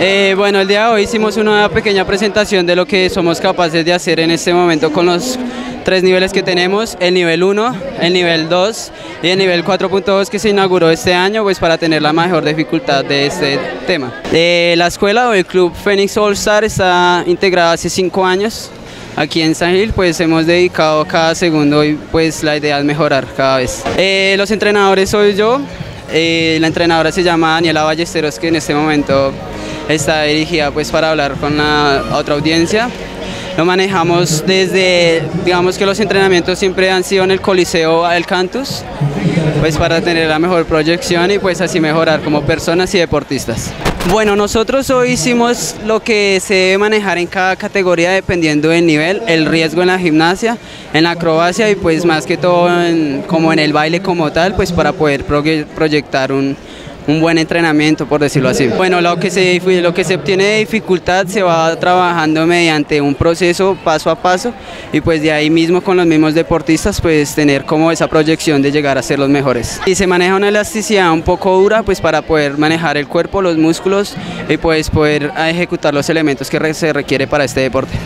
Eh, bueno, el día de hoy hicimos una pequeña presentación de lo que somos capaces de hacer en este momento con los tres niveles que tenemos, el nivel 1, el nivel 2 y el nivel 4.2 que se inauguró este año pues para tener la mejor dificultad de este tema. Eh, la escuela o el club Phoenix All Star está integrada hace cinco años aquí en San Gil pues hemos dedicado cada segundo y pues la idea es mejorar cada vez. Eh, los entrenadores soy yo, la entrenadora se llama Daniela Ballesteros que en este momento está dirigida pues para hablar con la otra audiencia. Lo manejamos desde, digamos que los entrenamientos siempre han sido en el Coliseo El Cantus, pues para tener la mejor proyección y pues así mejorar como personas y deportistas. Bueno, nosotros hoy hicimos lo que se debe manejar en cada categoría dependiendo del nivel, el riesgo en la gimnasia, en la acrobacia y pues más que todo como en el baile como tal, pues para poder proyectar un, un buen entrenamiento, por decirlo así. Bueno, lo que, se, lo que se obtiene de dificultad se va trabajando mediante un proceso paso a paso y pues de ahí mismo con los mismos deportistas pues tener como esa proyección de llegar a ser los mejores. Y se maneja una elasticidad un poco dura pues para poder manejar el cuerpo, los músculos y pues poder ejecutar los elementos que se requiere para este deporte.